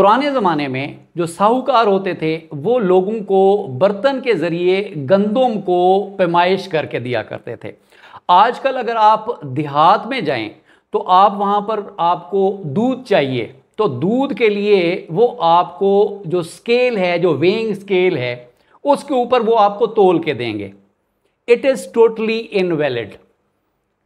पुराने ज़माने में जो साहूकार होते थे, वो लोगों को बर्तन के ज़रिए गंदम को पैमाइश करके दिया करते थे। आजकल अगर आप देहात में जाएँ तो आप वहाँ पर आपको दूध चाहिए। तो दूध के लिए वो आपको जो स्केल है, जो वेइंग स्केल है, उसके ऊपर वो आपको तोल के देंगे। इट इज़ टोटली इनवैलिड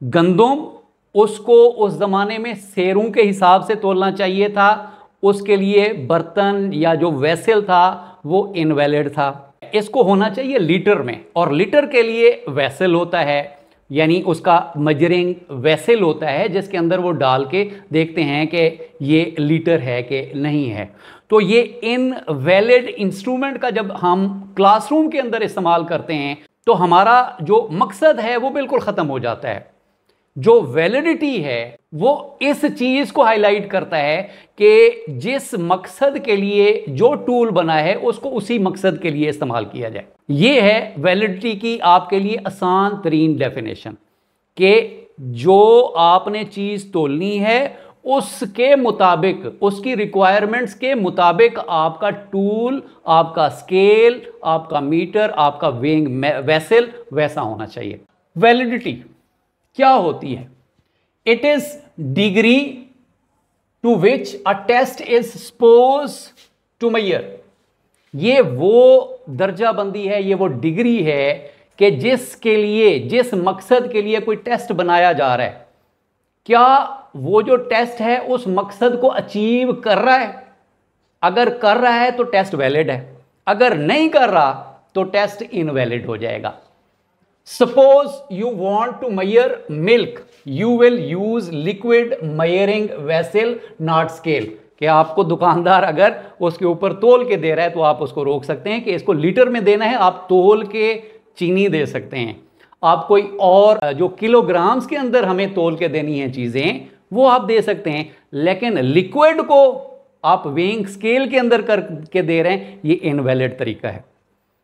गंदम उसको उस ज़माने में शेरों के हिसाब से तोलना चाहिए था। उसके लिए बर्तन या जो वेसल था, वो इनवैलिड था। इसको होना चाहिए लीटर में और लीटर के लिए वेसल होता है, यानी उसका मजरिंग वेसल होता है, जिसके अंदर वो डाल के देखते हैं कि ये लीटर है कि नहीं है। तो ये इन वैलिड इंस्ट्रूमेंट का जब हम क्लासरूम के अंदर इस्तेमाल करते हैं तो हमारा जो मकसद है, वो बिल्कुल ख़त्म हो जाता है। जो वैलिडिटी है, वो इस चीज़ को हाईलाइट करता है कि जिस मकसद के लिए जो टूल बना है, उसको उसी मकसद के लिए इस्तेमाल किया जाए। ये है वैलिडिटी की आपके लिए आसान तरीन डेफिनेशन कि जो आपने चीज़ तोलनी है, उसके मुताबिक, उसकी रिक्वायरमेंट्स के मुताबिक आपका टूल आपका स्केल आपका मीटर आपका वेंग वैसल वैसा होना चाहिए। वैलिडिटी क्या होती है? It is degree to which a test is suppose to measure ये वो दर्जाबंदी है, ये वो डिग्री है कि जिसके लिए, जिस मकसद के लिए कोई टेस्ट बनाया जा रहा है। क्या वो जो टेस्ट है, उस मकसद को अचीव कर रहा है? अगर कर रहा है तो टेस्ट वैलिड है। अगर नहीं कर रहा तो टेस्ट इनवैलिड हो जाएगा। Suppose you want to measure milk you will use liquid measuring vessel not scale कि आपको दुकानदार अगर उसके ऊपर तोल के दे रहा है तो आप उसको रोक सकते हैं कि इसको लीटर में देना है, आप तोल के चीनी दे सकते हैं। आप कोई और, जो किलोग्राम्स के अंदर हमें तोल के देनी है चीज़ें, वो आप दे सकते हैं। लेकिन लिक्विड को आप वेइंग स्केल के अंदर करके दे रहे हैं, ये इनवैलिड तरीका है।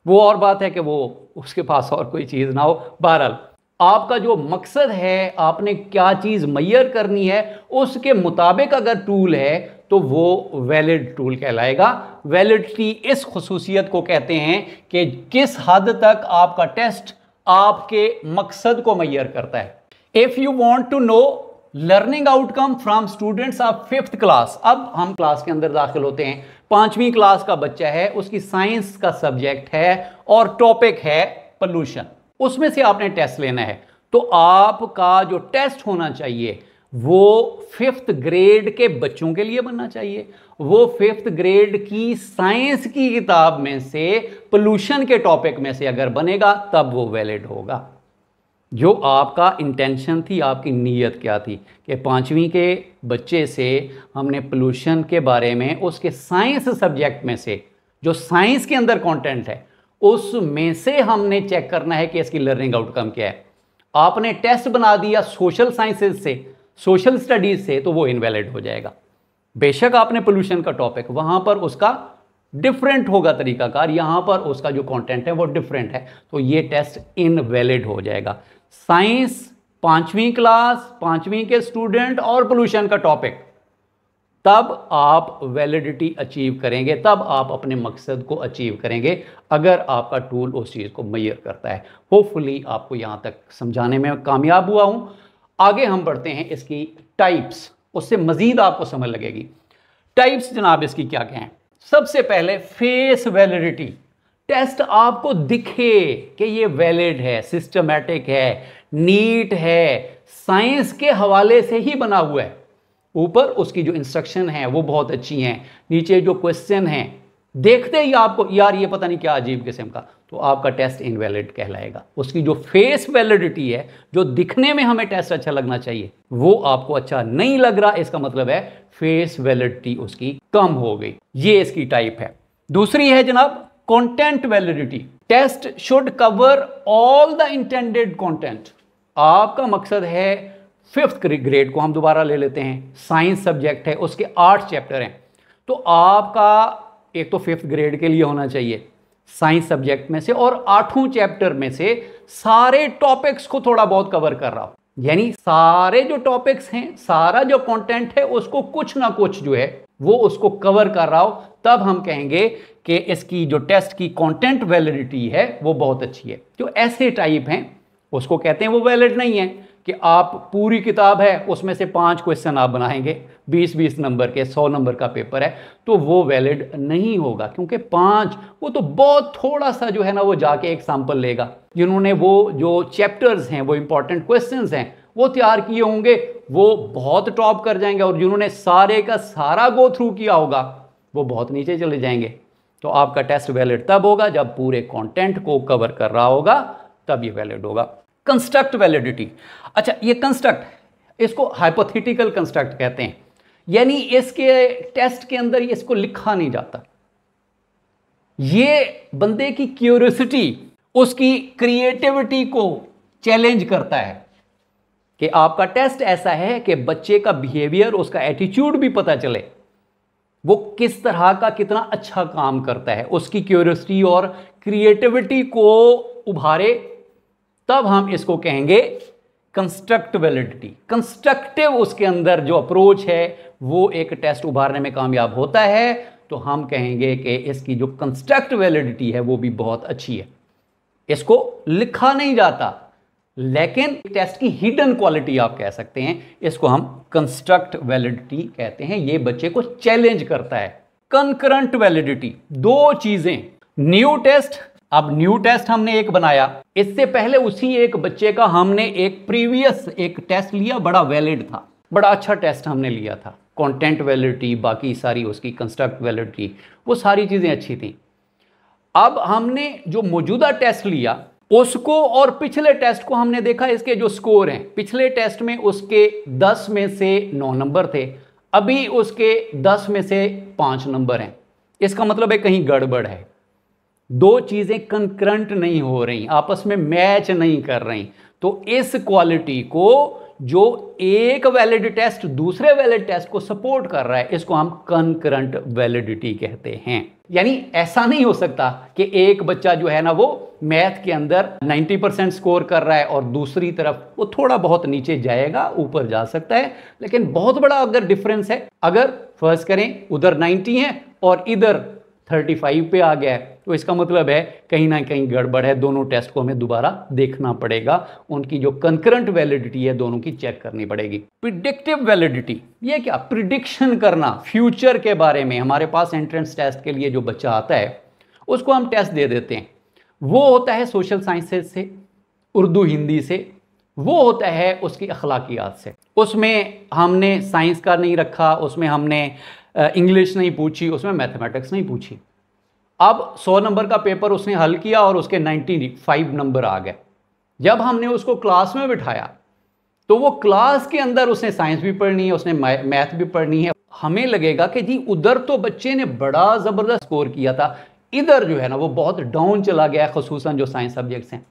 वो और बात है कि वो उसके पास और कोई चीज़ ना हो। बहरहाल, आपका जो मकसद है, आपने क्या चीज़ मैयर करनी है, उसके मुताबिक अगर टूल है तो वो वैलिड टूल कहलाएगा। वैलिडिटी इस खसूसियत को कहते हैं कि किस हद तक आपका टेस्ट आपके मकसद को मैयर करता है। If you want to know learning outcome from students of fifth class अब हम क्लास के अंदर दाखिल होते हैं। पांचवी क्लास का बच्चा है, उसकी साइंस का सब्जेक्ट है और टॉपिक है पोल्यूशन उसमें से आपने टेस्ट लेना है। तो आपका जो टेस्ट होना चाहिए, वो फिफ्थ ग्रेड के बच्चों के लिए बनना चाहिए। वो फिफ्थ ग्रेड की साइंस की किताब में से पोल्यूशन के टॉपिक में से अगर बनेगा, तब वो वैलिड होगा। जो आपका इंटेंशन थी, आपकी नीयत क्या थी? कि पाँचवीं के बच्चे से हमने पोल्यूशन के बारे में, उसके साइंस सब्जेक्ट में से, जो साइंस के अंदर कंटेंट है, उसमें से हमने चेक करना है कि इसकी लर्निंग आउटकम क्या है। आपने टेस्ट बना दिया सोशल साइंसेज से सोशल स्टडीज़ से तो वो इनवैलिड हो जाएगा। बेशक आपने पोल्यूशन का टॉपिक वहाँ पर उसका डिफरेंट होगा तरीकाकार, यहाँ पर उसका जो कंटेंट है वो डिफरेंट है तो ये टेस्ट इनवैलिड हो जाएगा। साइंस पांचवी क्लास, पांचवी के स्टूडेंट और पोल्यूशन का टॉपिक तब आप वैलिडिटी अचीव करेंगे, तब आप अपने मकसद को अचीव करेंगे, अगर आपका टूल उस चीज़ को मैयर करता है। होपफुली आपको यहाँ तक समझाने में कामयाब हुआ हूँ। आगे हम बढ़ते हैं इसकी टाइप्स उससे मज़ीद आपको समझ लगेगी। टाइप्स जनाब इसकी क्या क्या हैं? सबसे पहले फेस वैलिडिटी टेस्ट आपको दिखे कि ये वैलिड है सिस्टमेटिक है नीट है साइंस के हवाले से ही बना हुआ है। ऊपर उसकी जो इंस्ट्रक्शन है, वो बहुत अच्छी हैं, नीचे जो क्वेश्चन हैं, देखते ही आपको, यार ये पता नहीं क्या अजीब किस्म का तो आपका टेस्ट इनवैलिड कहलाएगा। उसकी जो फेस वैलिडिटी है, जो दिखने में हमें टेस्ट अच्छा लगना चाहिए, वो आपको अच्छा नहीं लग रहा, इसका मतलब है फेस वैलिडिटी उसकी कम हो गई। ये इसकी टाइप है। दूसरी है जनाब content validity test should cover all the intended content आपका मकसद है फिफ्थ ग्रेड को हम दोबारा ले लेते हैं। साइंस सब्जेक्ट है, उसके आठ चैप्टर हैं। तो आपका एक तो फिफ्थ ग्रेड के लिए होना चाहिए। साइंस सब्जेक्ट में से और आठों चैप्टर में से सारे टॉपिक्स को थोड़ा बहुत कवर कर रहा हूँ। यानी सारे जो टॉपिक्स हैं, सारा जो कंटेंट है, उसको कुछ ना कुछ जो है वो उसको कवर कर रहा हो, तब हम कहेंगे कि इसकी जो टेस्ट की कंटेंट वैलिडिटी है, वो बहुत अच्छी है। जो ऐसे टाइप हैं, उसको कहते हैं वो वैलिड नहीं है कि आप पूरी किताब है, उसमें से पाँच क्वेश्चन आप बनाएँगे बीस बीस नंबर के, सौ नंबर का पेपर है तो वो वैलिड नहीं होगा। क्योंकि पाँच, वो तो बहुत थोड़ा सा जो है ना, वो जाके एक सैंपल लेगा। जिन्होंने वो जो चैप्टर्स हैं, वो इंपॉर्टेंट क्वेश्चन हैं वो तैयार किए होंगे, वो बहुत टॉप कर जाएँगे और जिन्होंने सारे का सारा गो थ्रू किया होगा, वो बहुत नीचे चले जाएँगे। तो आपका टेस्ट वैलिड तब होगा जब पूरे कंटेंट को कवर कर रहा होगा, तब ये वैलिड होगा। कंस्ट्रक्ट वैलिडिटी अच्छा ये कंस्ट्रक्ट इसको हाइपोथेटिकल कंस्ट्रक्ट कहते हैं। यानी इसके टेस्ट के अंदर इसको लिखा नहीं जाता। ये बंदे की क्यूरियोसिटी उसकी क्रिएटिविटी को चैलेंज करता है। कि आपका टेस्ट ऐसा है कि बच्चे का बिहेवियर उसका एटीट्यूड भी पता चले। वो किस तरह का कितना अच्छा काम करता है, उसकी क्यूरियोसिटी और क्रिएटिविटी को उभारे, तब हम इसको कहेंगे कंस्ट्रक्ट वैलिडिटी कंस्ट्रक्टिव उसके अंदर जो अप्रोच है, वो एक टेस्ट उभारने में कामयाब होता है। तो हम कहेंगे कि इसकी जो कंस्ट्रक्ट वैलिडिटी है, वो भी बहुत अच्छी है। इसको लिखा नहीं जाता। लेकिन टेस्ट की हिडन क्वालिटी आप कह सकते हैं, इसको हम कंस्ट्रक्ट वैलिडिटी कहते हैं। ये बच्चे को चैलेंज करता है। कंकरंट वैलिडिटी दो चीज़ें। न्यू टेस्ट अब न्यू टेस्ट हमने एक बनाया। इससे पहले उसी एक बच्चे का हमने एक प्रीवियस एक टेस्ट लिया, बड़ा वैलिड था। बड़ा अच्छा टेस्ट हमने लिया था। कंटेंट वैलिडिटी बाकी सारी उसकी कंस्ट्रक्ट वैलिडिटी वो सारी चीज़ें अच्छी थी। अब हमने जो मौजूदा टेस्ट लिया उसको और पिछले टेस्ट को हमने देखा, इसके जो स्कोर हैं, पिछले टेस्ट में उसके 10 में से 9 नंबर थे, अभी उसके 10 में से 5 नंबर हैं। इसका मतलब है कहीं गड़बड़ है। दो चीज़ें कंकरंट नहीं हो रही, आपस में मैच नहीं कर रही। तो इस क्वालिटी को जो एक वैलिड टेस्ट दूसरे वैलिड टेस्ट को सपोर्ट कर रहा है, इसको हम कंकरंट वैलिडिटी कहते हैं। यानी ऐसा नहीं हो सकता कि एक बच्चा जो है ना वो मैथ के अंदर 90 परसेंट स्कोर कर रहा है और दूसरी तरफ़ वो थोड़ा बहुत नीचे जाएगा, ऊपर जा सकता है। लेकिन बहुत बड़ा अगर डिफरेंस है, अगर फ़र्स्ट करें, उधर 90 है और इधर 35 पे आ गया है तो इसका मतलब है कहीं ना कहीं गड़बड़ है। दोनों टेस्ट को हमें दोबारा देखना पड़ेगा। उनकी जो कंकरेंट वैलिडिटी है, दोनों की चेक करनी पड़ेगी। प्रिडिक्टिव वैलिडिटी ये क्या? प्रिडिक्शन करना फ्यूचर के बारे में। हमारे पास एंट्रेंस टेस्ट के लिए जो बच्चा आता है, उसको हम टेस्ट दे देते हैं। वो होता है सोशल साइंसेज से, उर्दू हिंदी से, वो होता है उसकी अखलाकियात से। उसमें हमने साइंस का नहीं रखा, उसमें हमने इंग्लिश नहीं पूछी, उसमें मैथमेटिक्स नहीं पूछी। अब 100 नंबर का पेपर उसने हल किया और उसके 95 नंबर आ गए। जब हमने उसको क्लास में बिठाया तो वो क्लास के अंदर उसने साइंस भी पढ़नी है, उसने मैथ भी पढ़नी है। हमें लगेगा कि जी, उधर तो बच्चे ने बड़ा ज़बरदस्त स्कोर किया था। इधर जो है ना, वो बहुत डाउन चला गया है खसूस जो साइंस सब्जेक्ट्स हैं।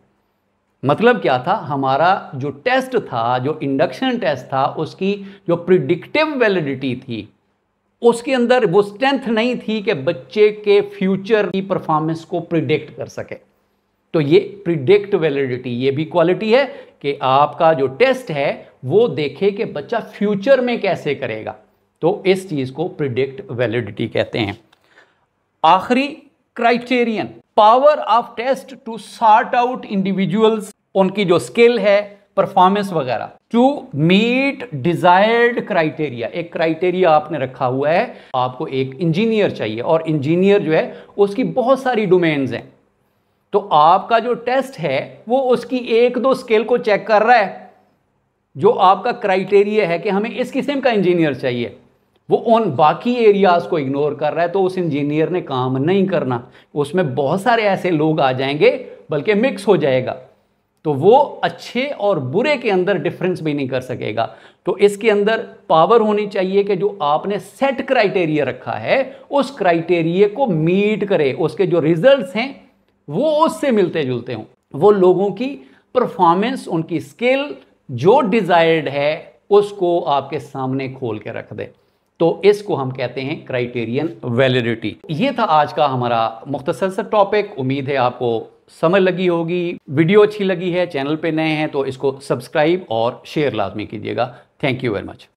मतलब क्या था? हमारा जो टेस्ट था, जो इंडक्शन टेस्ट था, उसकी जो प्रिडिक्टिव वैलिडिटी थी, उसके अंदर वो स्ट्रेंथ नहीं थी कि बच्चे के फ्यूचर की परफॉर्मेंस को प्रिडिक्ट कर सके। तो ये प्रिडिक्ट वैलिडिटी ये भी क्वालिटी है कि आपका जो टेस्ट है, वो देखे कि बच्चा फ्यूचर में कैसे करेगा। तो इस चीज़ को प्रिडिक्ट वैलिडिटी कहते हैं। आखिरी criterion, power of test to sort out individuals, उनकी जो स्किल है, परफॉर्मेंस वगैरह। टू मीट डिजायर्ड क्राइटेरिया, एक क्राइटेरिया आपने रखा हुआ है, आपको एक इंजीनियर चाहिए, और इंजीनियर जो है, उसकी बहुत सारी डोमेन्स हैं। तो आपका जो टेस्ट है, वो उसकी एक दो स्केल को चेक कर रहा है, जो आपका क्राइटेरिया है कि हमें इस किस्म का इंजीनियर चाहिए। वो उन बाकी एरियाज़ को इग्नोर कर रहा है तो उस इंजीनियर ने काम नहीं करना। उसमें बहुत सारे ऐसे लोग आ जाएँगे, बल्कि मिक्स हो जाएगा। तो वो अच्छे और बुरे के अंदर डिफरेंस भी नहीं कर सकेगा। तो इसके अंदर पावर होनी चाहिए कि जो आपने सेट क्राइटेरिया रखा है, उस क्राइटेरिया को मीट करे। उसके जो रिजल्ट्स हैं, वो उससे मिलते जुलते हों। वो लोगों की परफॉर्मेंस उनकी स्किल जो डिजायर्ड है, उसको आपके सामने खोल के रख दे। तो इसको हम कहते हैं क्राइटेरियन वैलिडिटी ये था आज का हमारा मुख्तसर सा टॉपिक उम्मीद है आपको समझ लगी होगी वीडियो अच्छी लगी है चैनल पे नए हैं तो इसको सब्सक्राइब और शेयर लाजमी कीजिएगा. Thank you very much